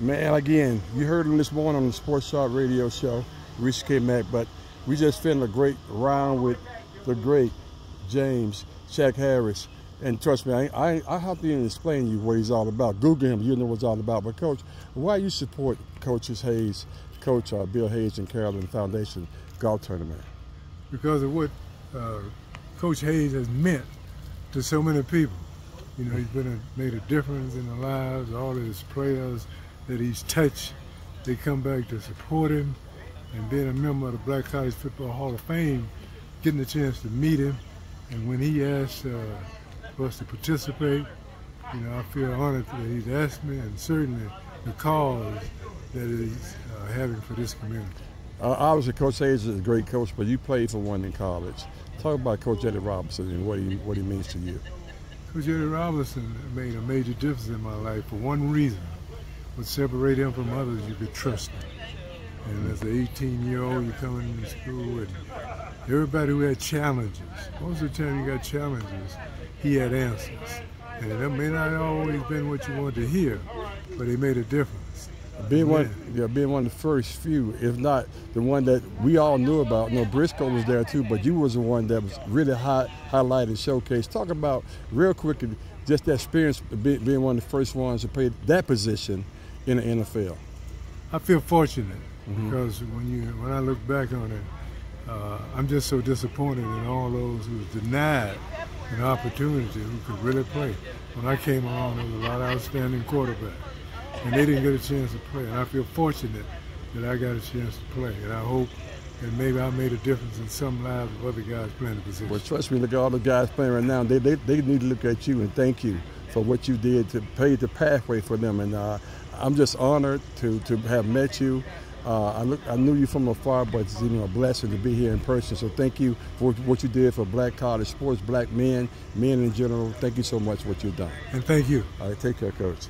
Man, again, you heard him this morning on the Sports Talk radio show, Rich K-Mac, but we just finished a great round with the great James Shack Harris. And trust me, I, I, I have to even explain to you what he's all about. Google him, you know what it's all about. But, Coach, why you support Coaches Hayes, Coach uh, Bill Hayes and Carolyn Foundation golf tournament? Because of what uh, Coach Hayes has meant to so many people. You know, he's been a, made a difference in the lives of all his players that he's touched. They come back to support him, and being a member of the Black College Football Hall of Fame, getting the chance to meet him, and when he asked uh, for us to participate, you know, I feel honored that he's asked me, and certainly the cause that he's uh, having for this community. Uh, obviously, Coach Hayes is a great coach, but you played for one in college. Talk about Coach Eddie Robinson and what he what he means to you. Coach Eddie Robinson made a major difference in my life for one reason. What separate him from others, you could trust him. And as an 18-year-old, you come into school, and everybody who had challenges, most of the time you got challenges, he had answers. And that may not always been what you wanted to hear, but it made a difference. Being one, yeah, being one of the first few, if not the one that we all knew about. You know, Briscoe was there too, but you was the one that was really high, highlighted, showcased. Talk about real quick, just that experience being one of the first ones to play that position in the NFL. I feel fortunate mm -hmm. because when you when I look back on it, uh, I'm just so disappointed in all those who was denied an opportunity who could really play. When I came along, there was a lot of outstanding quarterbacks and they didn't get a chance to play. And I feel fortunate that I got a chance to play, and I hope that maybe I made a difference in some lives of other guys playing the position. Well, trust me, look at all the guys playing right now. They, they, they need to look at you and thank you for what you did to pave the pathway for them. And uh, I'm just honored to, to have met you. Uh, I, look, I knew you from afar, but it's even a blessing to be here in person. So thank you for what you did for black college sports, black men, men in general. Thank you so much for what you've done. And thank you. All right, take care, Coach.